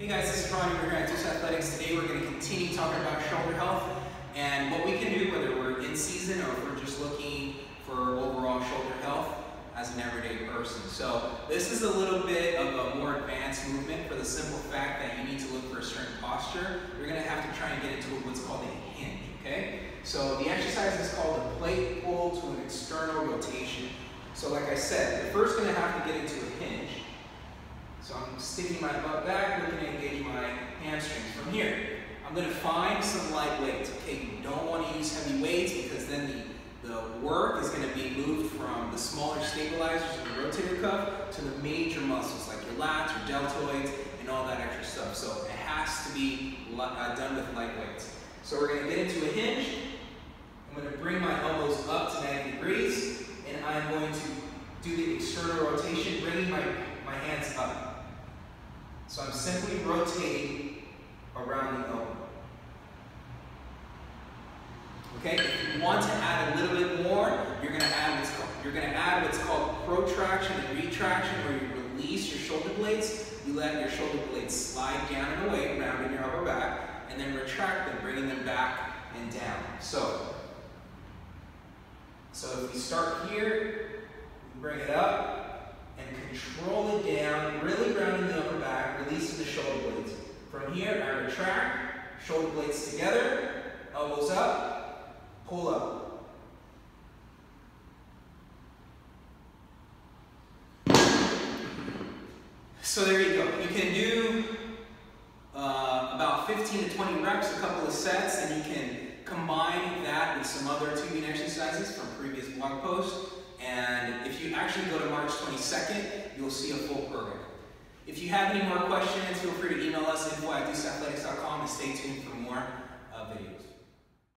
Hey guys, this is Ronnie. We're here at Deuce Athletics. Today we're going to continue talking about shoulder health and what we can do, whether we're in season or if we're just looking for overall shoulder health as an everyday person. So this is a little bit of a more advanced movement for the simple fact that you need to look for a certain posture. You're going to have to try and get into what's called a hinge, okay? So the exercise is called a plate pull to an external rotation. So like I said, you're first going to have to get into a hinge. So I'm sticking my butt back, looking to engage my hamstrings. From here, I'm going to find some light weights. Okay, you don't want to use heavy weights because then the, the work is going to be moved from the smaller stabilizers of the rotator cuff to the major muscles like your lats, your deltoids, and all that extra stuff. So it has to be uh, done with light weights. So we're going to get into a hinge. I'm going to bring my elbows up to 90 degrees, and I'm going to do the external rotation, bringing my, my hands up. So I'm simply rotating around the elbow. Okay, if you want to add a little bit more, you're going to add what's called, you're to add what's called protraction and retraction, where you release your shoulder blades, you let your shoulder blades slide down and away, rounding your upper back, and then retract them, bringing them back and down. So, so if we start here, we bring it up, and control it down, really rounding the upper back, releasing the shoulder blades. From here, I retract, shoulder blades together, elbows up, pull up. So there you go. You can do uh, about 15 to 20 reps, a couple of sets, and you can combine that with some other tubing exercises from previous blog posts. And if you actually go to March 22nd, you'll see a full program. If you have any more questions, feel free to email us info at deuceathletics.com and stay tuned for more uh, videos.